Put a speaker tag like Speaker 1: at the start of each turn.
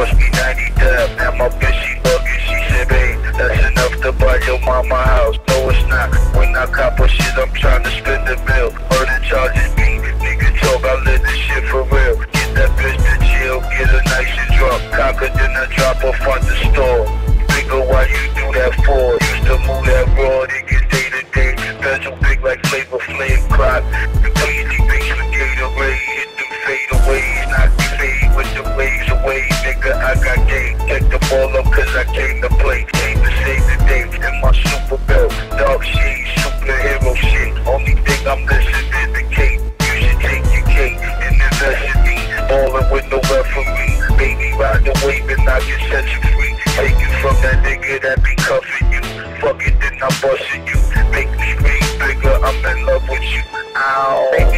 Speaker 1: cost me 90 dub. Now my bitch, she bugging, she said, hey, that's enough to buy your mama house. No, it's not. When I cop her shit, I'm trying to spend the bill. Her the charges me. Nigga talk, I live this shit for real. Get that bitch to chill, get her nice and drunk. Cock her, then I drop her front the store. Nigga, why you do that for? Used to move that broad, it get day to day. Special big like Flavor Flav clock. All up cause I came to play, came to save the day in my super belt. Dog shit, superhero shit. Only thing I'm missing is the cake. You should take your cake and invest in me. Ballin' with no referee. Baby, ride the wave and I can set you free. Take you from that nigga that be cuffing you. Fuck it, then I'm busting you. Make me scream bigger, I'm in love with you. Ow.